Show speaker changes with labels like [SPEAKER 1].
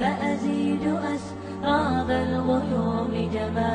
[SPEAKER 1] فأزيد أسراب الغيوم جمالا